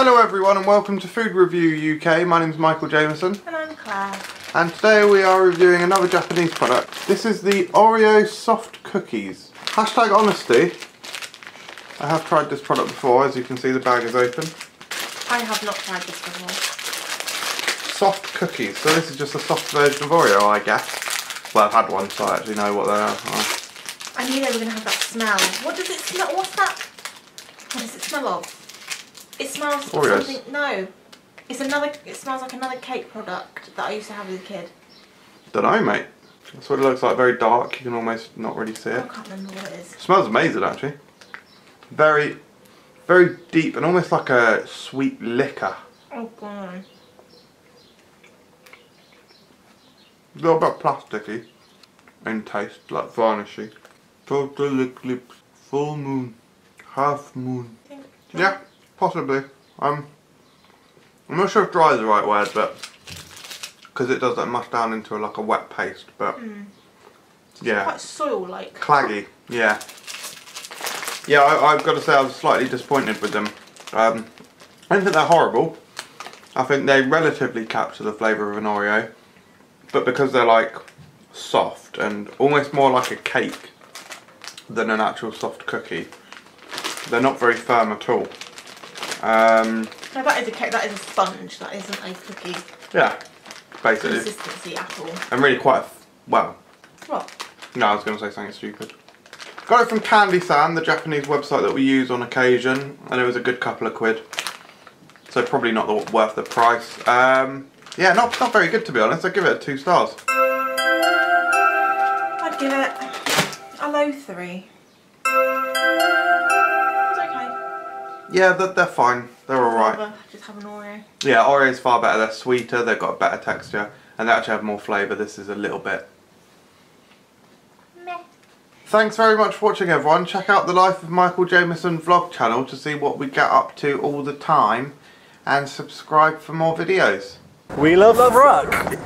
everyone and welcome to Food Review UK. My name is Michael Jamieson And I'm Claire. and today we are reviewing another Japanese product. This is the Oreo soft cookies. Hashtag honesty. I have tried this product before, as you can see the bag is open. I have not tried this before. Soft cookies. So this is just a soft version of Oreo, I guess. Well, I've had one, so I actually know what they are. I knew they were going to have that smell. What does it smell? What's that? What does it smell of? It smells Oreos. something. No. It's another. It smells like another cake product that I used to have as a kid. Don't know, mate. That's what it looks like. Very dark. You can almost not really see it. I it. can't remember what it is. smells amazing, actually. Very, very deep and almost like a sweet liquor. Oh god. A little bit plasticky in taste, like varnishy. Total eclipse, full moon, half moon. Yeah, possibly. Um, I'm not sure if dry is the right word, but because it does that mush down into like a wet paste, but yeah, Quite soil-like. claggy. Yeah, yeah. I, I've got to say I was slightly disappointed with them. Um, I don't think they're horrible. I think they relatively capture the flavour of an Oreo, but because they're like soft and almost more like a cake than an actual soft cookie, they're not very firm at all. Um, No, that is a cake. That is a sponge. That isn't a cookie yeah, basically, consistency apple. and really quite well. What? No, I was going to say something stupid. Got it from Candy San, the Japanese website that we use on occasion, and it was a good couple of quid. So probably not the, worth the price. Um, yeah, not not very good to be honest. I'd give it two stars. I'd give it a low three. Yeah, they're, they're fine. They're alright. Just have an Oreo. Yeah, Oreo's far better. They're sweeter, they've got a better texture, and they actually have more flavour. This is a little bit... Thanks very much for watching everyone. Check out the Life of Michael Jamieson vlog channel to see what we get up to all the time. And subscribe for more videos. We love, love rock.